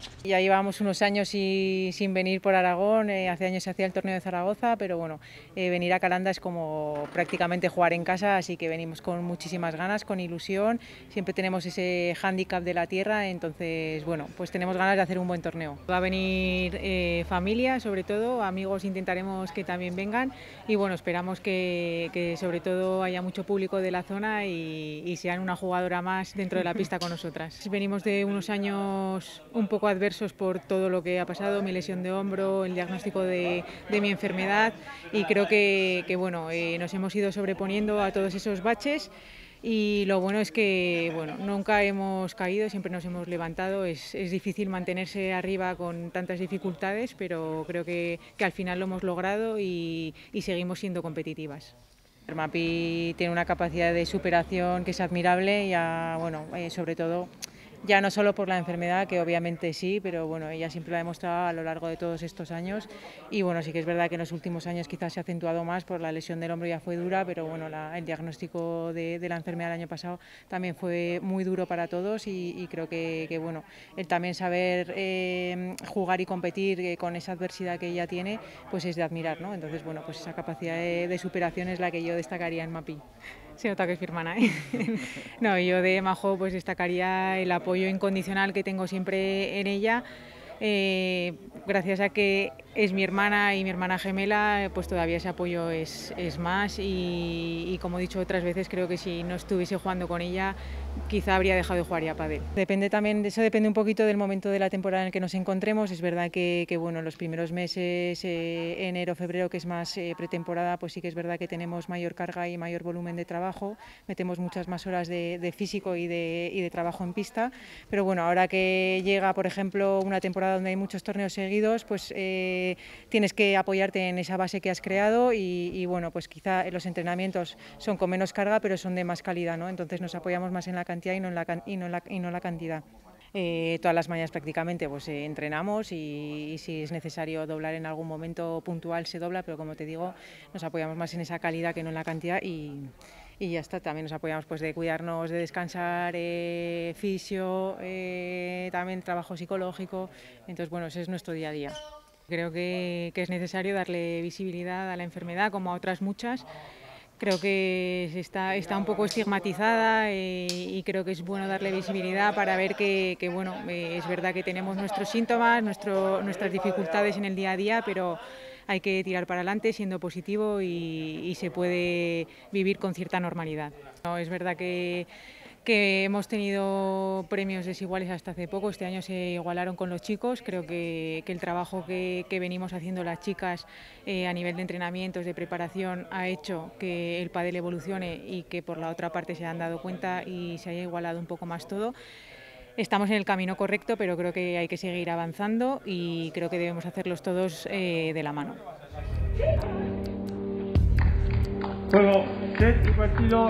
Yeah. Ya llevamos unos años y, sin venir por Aragón, eh, hace años se hacía el torneo de Zaragoza, pero bueno, eh, venir a Calanda es como prácticamente jugar en casa, así que venimos con muchísimas ganas, con ilusión, siempre tenemos ese hándicap de la tierra, entonces bueno, pues tenemos ganas de hacer un buen torneo. Va a venir eh, familia, sobre todo, amigos intentaremos que también vengan y bueno, esperamos que, que sobre todo haya mucho público de la zona y, y sean una jugadora más dentro de la pista con nosotras. Venimos de unos años un poco adversos por todo lo que ha pasado, mi lesión de hombro, el diagnóstico de, de mi enfermedad y creo que, que bueno, eh, nos hemos ido sobreponiendo a todos esos baches y lo bueno es que bueno, nunca hemos caído, siempre nos hemos levantado. Es, es difícil mantenerse arriba con tantas dificultades, pero creo que, que al final lo hemos logrado y, y seguimos siendo competitivas. El MAPI tiene una capacidad de superación que es admirable y a, bueno, eh, sobre todo ya no solo por la enfermedad, que obviamente sí, pero bueno, ella siempre lo ha demostrado a lo largo de todos estos años y bueno, sí que es verdad que en los últimos años quizás se ha acentuado más por la lesión del hombro ya fue dura, pero bueno, la, el diagnóstico de, la enfermedad el año pasado también fue muy duro para todos y, creo que, que, bueno, el también saber eh, jugar y competir eh, con esa adversidad que ella tiene, pues es de admirar, ¿no? Entonces, bueno, pues esa capacidad de, de superación es la que yo destacaría en MAPI. Se nota que es ¿eh? no, yo de Majo pues destacaría el apoyo incondicional que tengo siempre en ella. Eh, gracias a que es mi hermana y mi hermana gemela, pues todavía ese apoyo es, es más y, y, como he dicho otras veces, creo que si no estuviese jugando con ella, quizá habría dejado de jugar ya pádel. Depende también, eso depende un poquito del momento de la temporada en el que nos encontremos. Es verdad que, que bueno, los primeros meses, eh, enero, febrero, que es más eh, pretemporada, pues sí que es verdad que tenemos mayor carga y mayor volumen de trabajo, metemos muchas más horas de, de físico y de, y de trabajo en pista, pero bueno, ahora que llega, por ejemplo, una temporada donde hay muchos torneos seguidos, pues eh, tienes que apoyarte en esa base que has creado y, bueno, pues quizá los entrenamientos son con menos carga, pero son de más calidad, ¿no? Entonces nos apoyamos más en la cantidad y no en la, y no la, y no la cantidad. Eh, todas las mañanas prácticamente pues eh, entrenamos y, y, si es necesario doblar en algún momento puntual se dobla, pero como te digo, nos apoyamos más en esa calidad que no en la cantidad y, y ya está. También nos apoyamos pues de cuidarnos, de descansar, eh, fisio, eh, también trabajo psicológico. Entonces, bueno, ese es nuestro día a día. Creo que, que es necesario darle visibilidad a la enfermedad, como a otras muchas. Creo que está, está un poco estigmatizada eh, y creo que es bueno darle visibilidad para ver que, bueno, eh, es verdad que tenemos nuestros síntomas, nuestro, nuestras dificultades en el día a día, pero hay que tirar para adelante siendo positivo y, se puede vivir con cierta normalidad. No, es verdad que hemos tenido premios desiguales hasta hace poco, este año se igualaron con los chicos, creo que, el trabajo que, que, venimos haciendo las chicas eh, a nivel de entrenamientos, de preparación, ha hecho que el pádel evolucione y que por la otra parte se han dado cuenta y se haya igualado un poco más todo. Estamos en el camino correcto, pero creo que hay que seguir avanzando y creo que debemos hacerlos todos eh, de la mano. Set y partido.